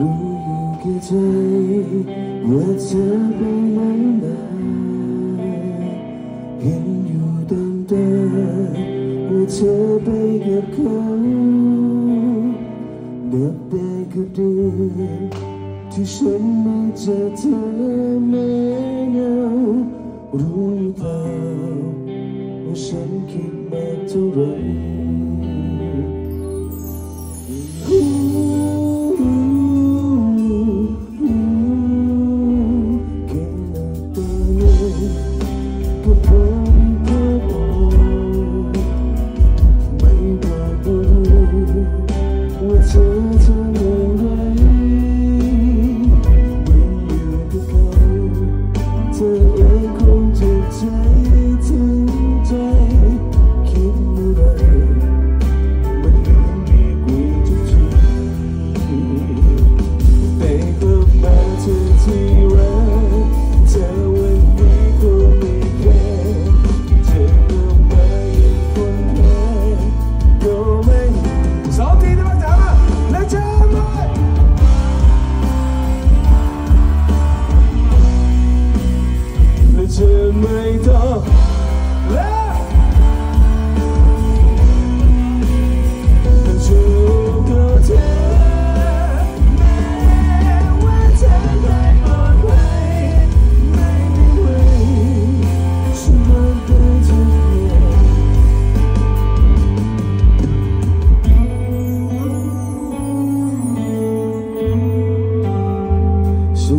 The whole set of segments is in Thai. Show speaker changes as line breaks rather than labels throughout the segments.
รู้อยู่แก่ใจว่าเธอไปไหนมาเห็นอยู่ตั้งแต่ว่าเธอไปกับเขานับได้กับเดือนที่ฉันไม่เจอเธอแม้เงารู้หรือเปล่าว่าฉันคิดมากเท่าไร to They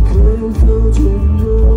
could go to